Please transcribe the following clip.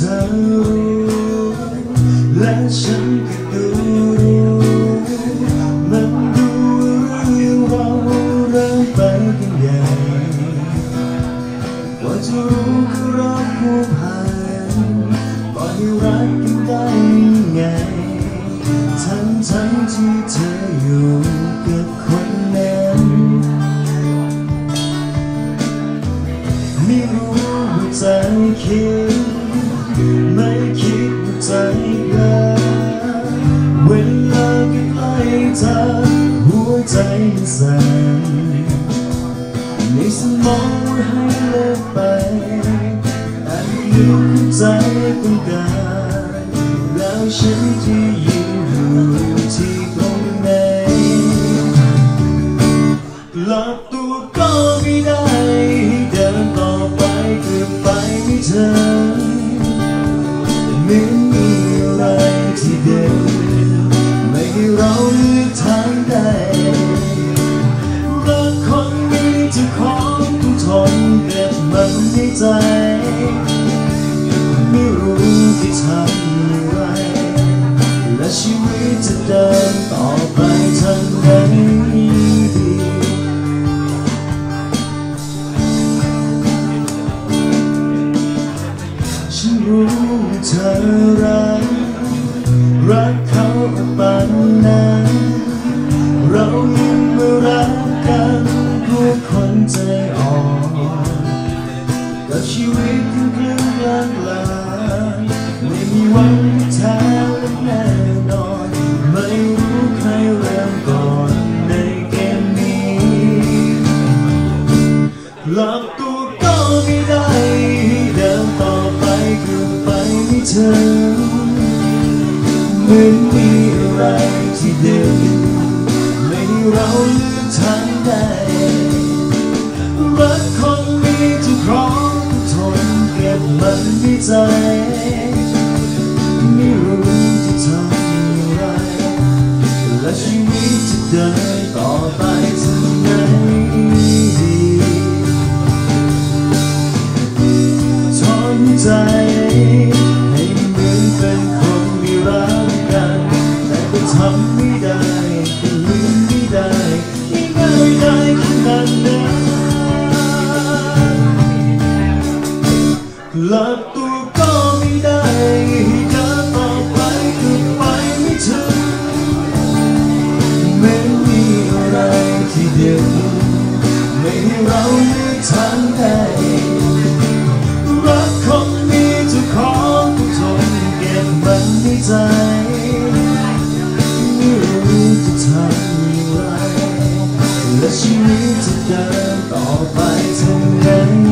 และฉันก็ดูรู้มันดูเรื่องเราเริ่มไปกันใหญ่ว่าจะรู้คือรักผูกพันปล่อยให้รักกันได้ยังไงทั้งทั้งที่เธออยู่กับคนนั้นไม่รู้ว่าใจคิด ไม่คิดว่าใจเกินเวลาใกล้เธอหัวใจมันสั่นในสมองว่าให้เลิกไปแต่ลืมใจต้องการแล้วฉันจะยืนอยู่ที่ตรงไหนหลับตัวก็ไม่ได้เดินต่อไปคือไปไม่ถึงไชีวิตจะเดินต่อไปทางไหนดีฉันรู้เธอรัก รักเขาปานนั้นเรายังมารัก หลับตัวก็ไม่ได้เดินต่อไปคือไปไม่ถึงเหมือนมีอะไรที่ดึงไม่ให้เราเลือกทางใดรักคงมีจะคร้องทนเก็บมันในใจ ทางใดรักคนนี้จะขอทนเก็บมันในใจไม่รู้จะทำอย่างไรและชีวิตจะเดินต่อไปทางไหน